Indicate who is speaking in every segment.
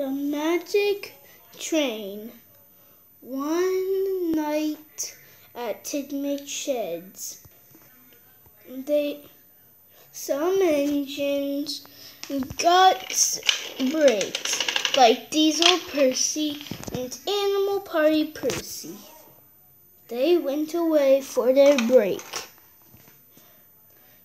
Speaker 1: The Magic Train. One night at Tidmouth Sheds, they some engines got breaks, like Diesel Percy and Animal Party Percy. They went away for their break.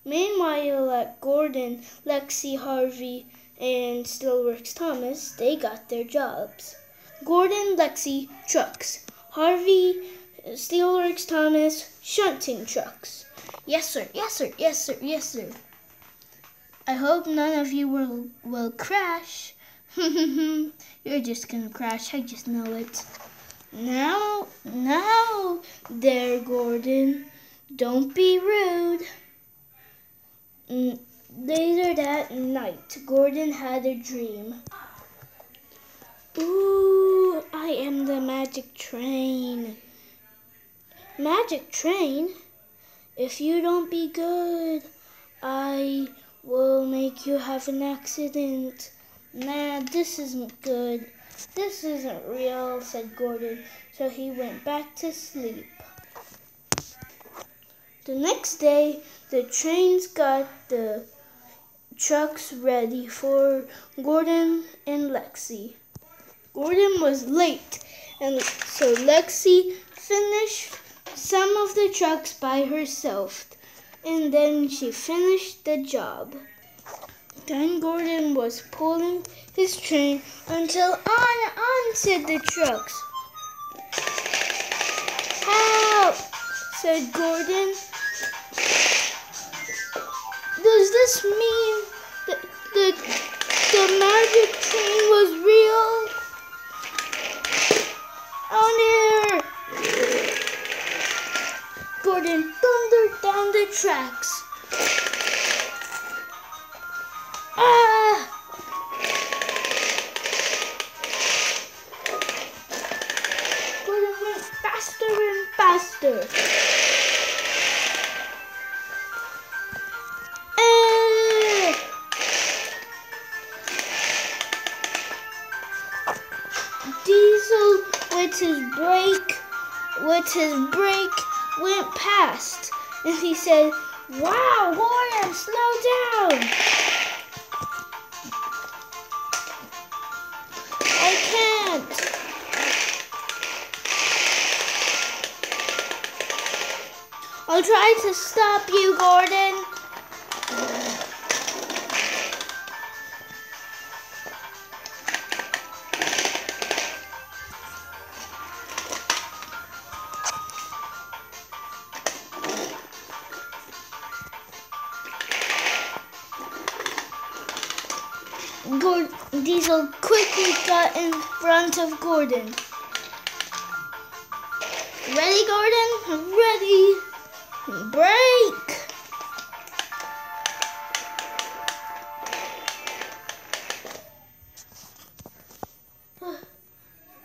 Speaker 1: Meanwhile, at Gordon, Lexi, Harvey, and Steelworks Thomas, they got their jobs. Gordon, Lexi, trucks. Harvey, Steelworks Thomas, shunting trucks. Yes, sir, yes, sir, yes, sir, yes, sir. I hope none of you will, will crash. You're just gonna crash, I just know it. Now, now, there, Gordon. Don't be rude. Mm, later that night, Gordon had a dream. Ooh, I am the magic train. Magic train? If you don't be good, I will make you have an accident. Nah, this isn't good. This isn't real, said Gordon, so he went back to sleep. The next day, the trains got the trucks ready for Gordon and Lexi. Gordon was late, and so Lexi finished some of the trucks by herself, and then she finished the job. Then Gordon was pulling his train until on, on said the trucks. Help, said Gordon. Does this mean the, the magic train was real? On air! Gordon thundered down the tracks. With his brake, with his brake, went past, and he said, "Wow, Gordon, slow down." I can't. I'll try to stop you, Gordon. Diesel quickly got in front of Gordon. Ready, Gordon? Ready. Brake.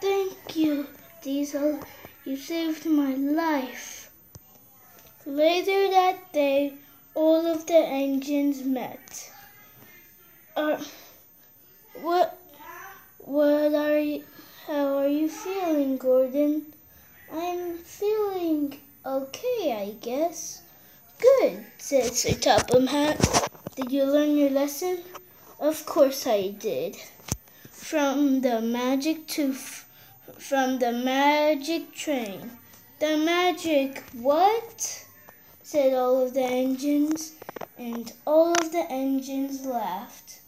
Speaker 1: Thank you, Diesel. You saved my life. Later that day, all of the engines met. Uh, what what are you how are you feeling, Gordon? I'm feeling okay, I guess. Good, said Sir Topham Hatt. Did you learn your lesson? Of course I did. From the magic to from the magic train. The magic what? said all of the engines, and all of the engines laughed.